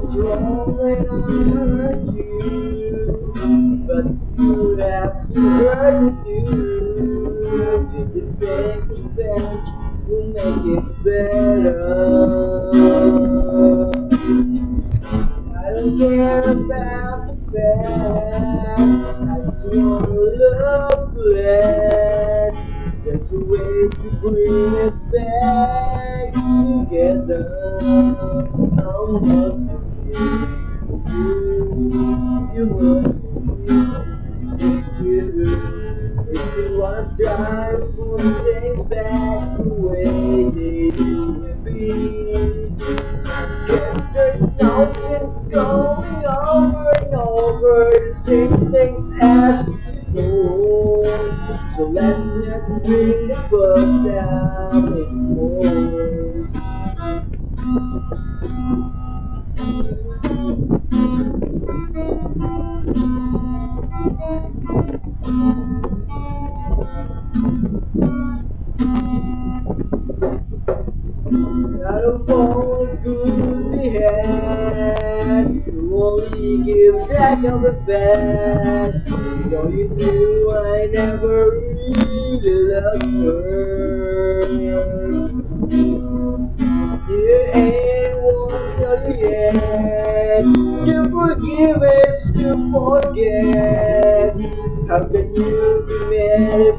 was wrong when I hurt you, will make it better? I don't care about the past. I just wanna love. There's a way to bring us back together. I you. You must you. If you wanna try to put things back the way they used to be. There's no sense going over and over the same things as before. So let's not bring the bus down anymore. I don't want good be had. You only give jack of the bad. You know you knew I never really loved her. You ain't one till yet. To forgive is to forget. How can you be mad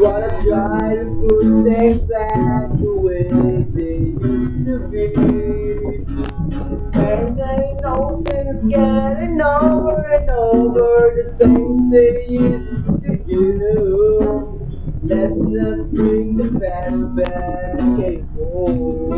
wanna try to put things back the way they used to be. And ain't no sense getting over and over the things they used to do. Let's not bring the past back anymore.